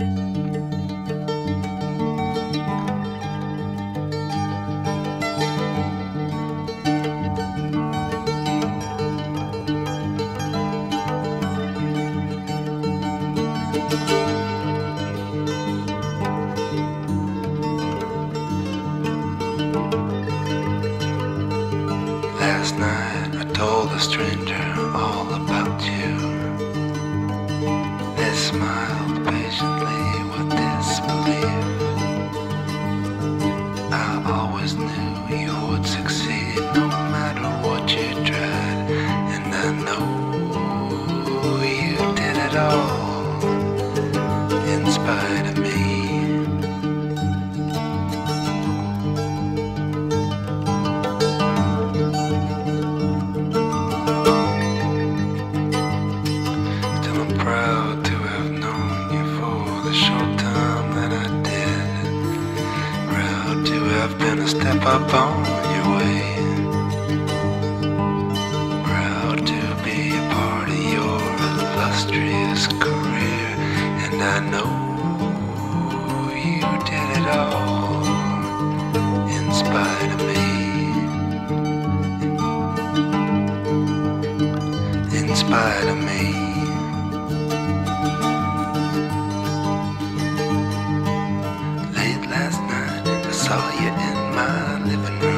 Last night I told a stranger all about you. They smiled patiently To have been a step up on your way. Proud to be a part of your illustrious career. And I know you did it all in spite of me. In spite of me. saw you in my living room.